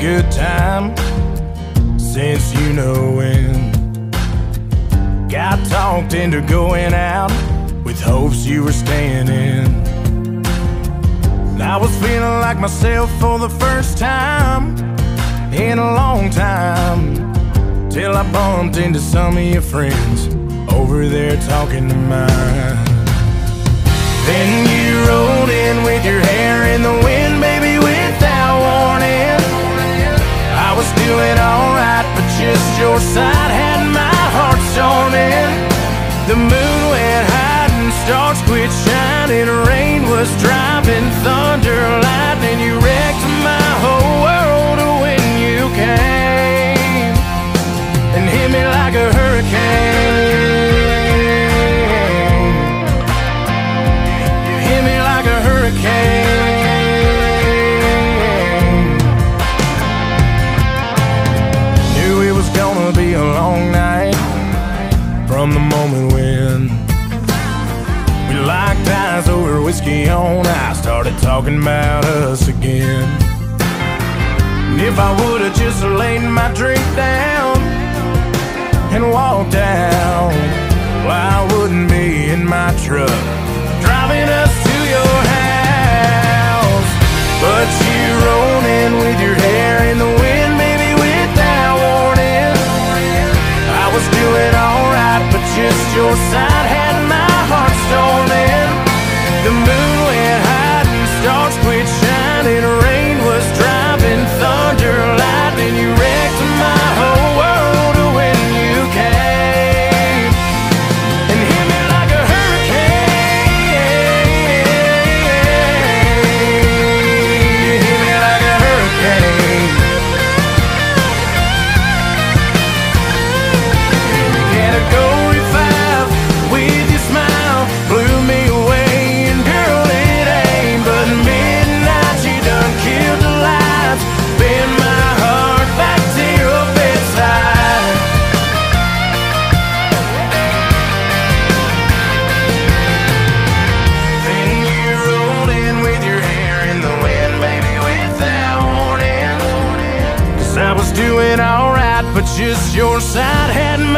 good time since you know when. Got talked into going out with hopes you were staying in. I was feeling like myself for the first time in a long time. Till I bumped into some of your friends over there talking to mine. Then you rolled in with your hair in the wind, just your side had my heart storming. The moon went and stars quit shining. Rain was driving, thunder, from the moment when we locked eyes over whiskey on ice, started talking about us again. And if I would've just laid my drink down and walked out, well, I wouldn't be in my truck driving us just Just your my heart